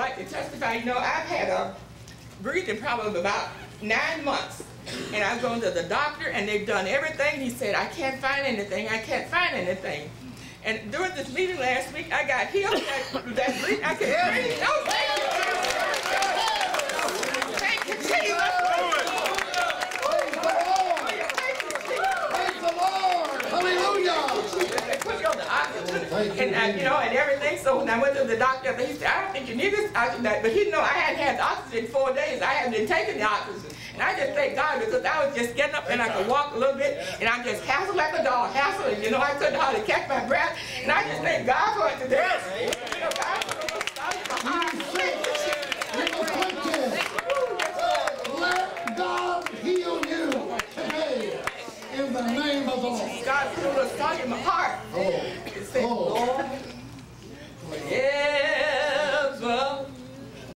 like to testify. You know, I've had a breathing problem about nine months. And I've gone to the doctor and they've done everything. He said, I can't find anything. I can't find anything. And during this meeting last week, I got healed. That, that breathing, I could breathe. Oh, thank you. Thank you, Jesus. Praise the Lord! Hallelujah! Put me on the and I, you know, and everything. So when I went to the doctor, he said, I don't think you need this oxygen, but he know I hadn't had oxygen four days. I hadn't been taking the oxygen. And I just thank God because I was just getting up and I could walk a little bit and I just hassled like a dog, hassled. You know, I couldn't hardly catch my breath. And I just thank God for it today. You know, God Let God heal you today in the name of the Lord. God put us. God in my heart.